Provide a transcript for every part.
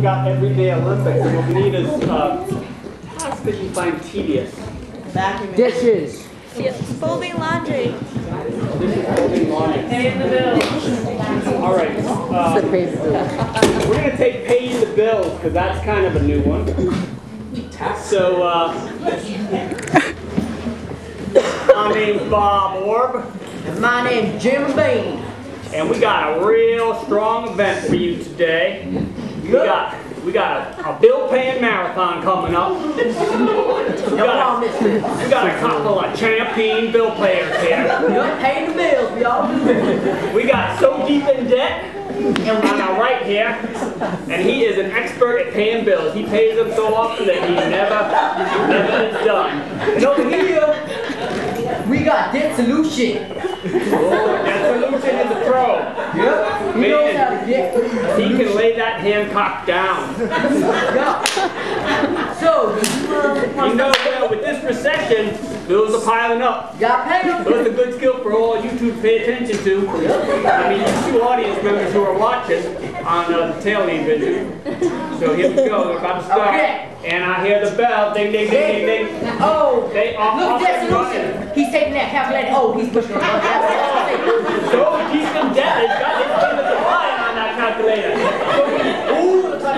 we got everyday Olympics, and what we need is uh, tasks that you find tedious. Dishes. Folding laundry. This is holding laundry. Paying the bills. All right, uh, The paper. we're gonna take paying the bills because that's kind of a new one. So, uh, my name's Bob Orb, And my name's Jim Bean. and we got a real strong event for you today. We got we got a, a bill paying marathon coming up. We got, promise. we got a couple of champion bill payers here. You're paying the bills, y'all. We got so deep in debt on our right here, and he is an expert at paying bills. He pays them so often that he never, never is done. And over here, we got debt solution. Oh, that solution is a pro. Yep. He knows how to get. He can lay that Hancock down. Yeah. So, You know, well, with this recession, bills are piling up. got paid. So it's a good skill for all you two to pay attention to. Yep. I mean, you two audience members who are watching on uh, the tailgate vision. So here we go, we're about to start. Okay. And I hear the bell, ding, ding, ding, ding, ding. Oh, They are look off and running. solution. He's calculator. Oh, he's pushing it. So deep in debt, he's got his fingers to fly on that calculator. So Ooh, that's a-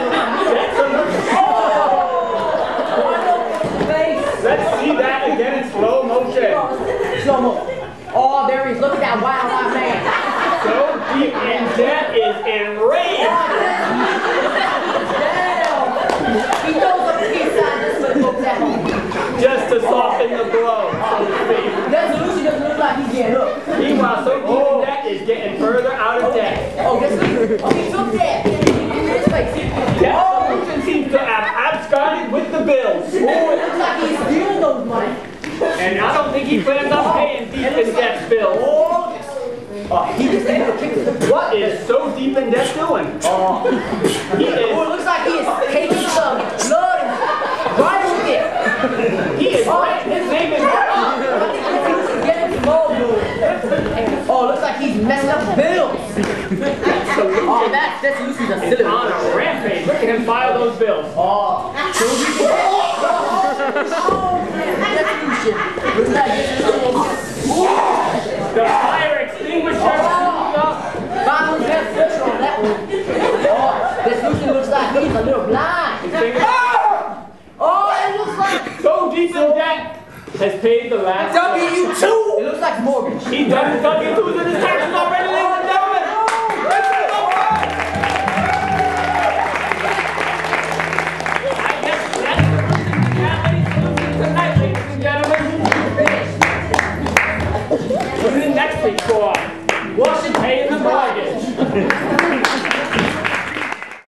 Face. Let's see that again in slow motion. Slow mo. Oh, there he is. Look at that wild eyed man. So deep in debt is enraged. Oh, Damn. He goes up his side just for the folks at home. Just to soften the blow, so to speak. That solution doesn't look like he's getting up. Meanwhile, so deep in debt is getting further out of debt. Oh, that's good. Oh, he took that. In his face. That Oh, solution seems to have absconded with the bills. oh, it looks like he's stealing those money. And I don't think he plans on oh. paying deep in debt bills. Oh, oh he just able to kick the What is so deep in debt doing? Oh, He oh, it is, looks like he is taking some blood and riding with it. he is, oh. right- his name is, Get him some more blood. Oh, looks like he's messing up bills. Oh, that, that solution's a silly on a rampage. Look at him file those bills. Oh, Oh, that solution. Looks like it's The fire extinguisher shooting up. Bob was got pressure on that one. Oh, this looks like he's a little blind. Oh, it looks like So deep in debt has paid the last. W2. It looks like mortgage. He's done his W-2s and his taxes already, ladies and gentlemen. Let's give him a round. I guess that's the solution we have, ladies and gentlemen, tonight, ladies and gentlemen. Tune in next week for Washington paying the mortgage.